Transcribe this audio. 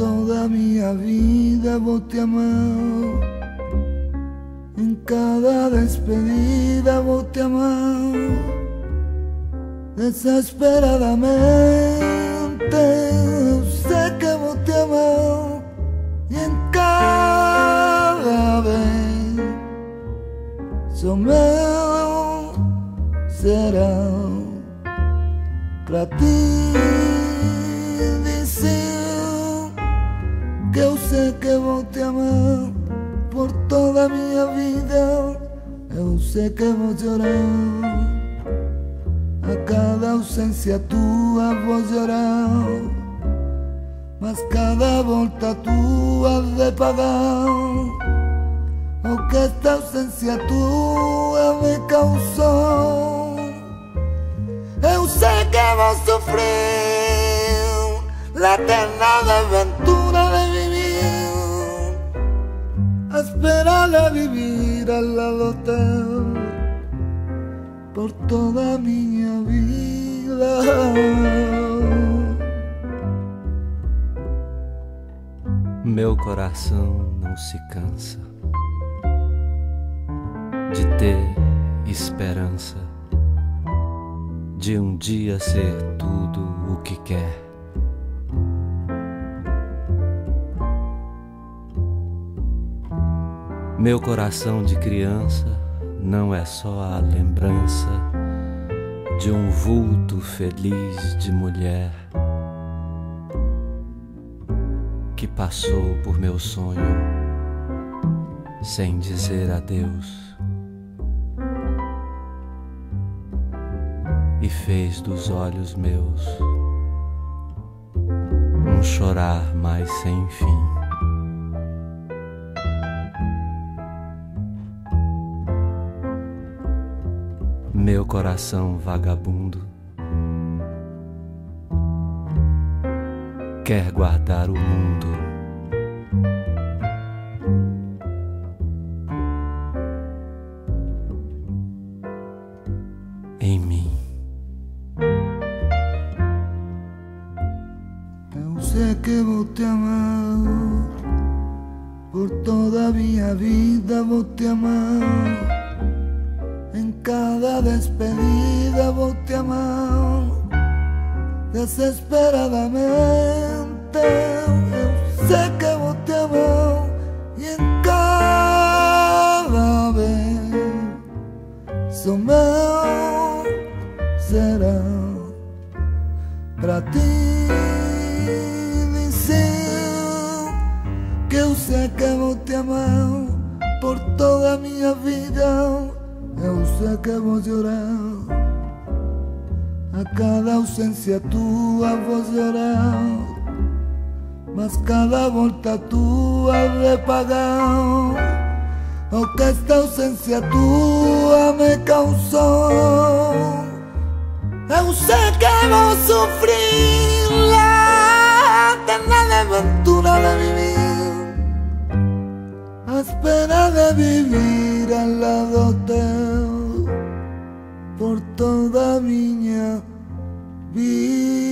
toda mi vida vos te amado, en cada despedida vos te amado, desesperadamente sé que vos te amado y en cada vez someo será para ti que eu sei que vou te amar por toda a minha vida. Eu sei que vou chorar a cada ausência tua vou chorar, mas cada volta tua de pagar o que esta ausência tua me causou. Eu sei que vou sofrer la eterna aventura a esperar a vivir al lado teu por toda minha vida. Meu coração não se cansa de ter esperança de um dia ser tudo o que quer. Meu coração de criança não é só a lembrança de um vulto feliz de mulher que passou por meu sonho sem dizer adeus. e fez dos olhos meus um chorar mais sem fim. meu coração vagabundo. Quer guardar o mundo. Em mim. Eu sei que vou te amar. Por toda a minha vida vou te amar. cada despedida vos te amás desesperadamente. Yo sé que vos te amás y en cada vez será para ti. Que eu sei que vos te amás por toda mi vida acabas llorar. A cada ausencia tu vas llorar, mas cada volta tu has de pagar. O que esta ausencia tua me causó. Eu sei que vou sofrer la eterna aventura de vivir, a espera de vivir al lado vida.